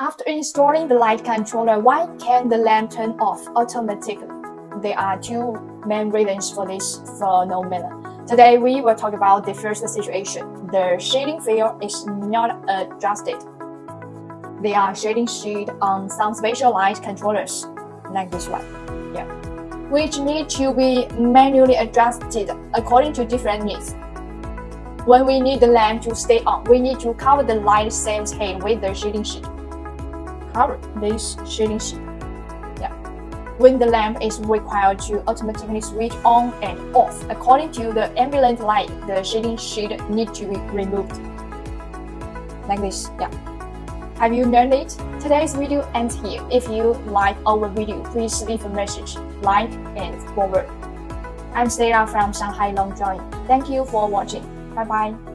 After installing the light controller, why can the lamp turn off automatically? There are two main reasons for this phenomenon. Today we will talk about the first situation. The shading field is not adjusted. There are shading sheet on some special light controllers, like this one, yeah, which need to be manually adjusted according to different needs. When we need the lamp to stay on, we need to cover the light same's head with the shading sheet this shading sheet. Yeah. When the lamp is required to automatically switch on and off according to the ambient light, the shading sheet need to be removed. Like this, yeah. Have you learned it? Today's video ends here. If you like our video, please leave a message, like, and forward. I'm Sarah from Shanghai Longjoin. Thank you for watching. Bye bye.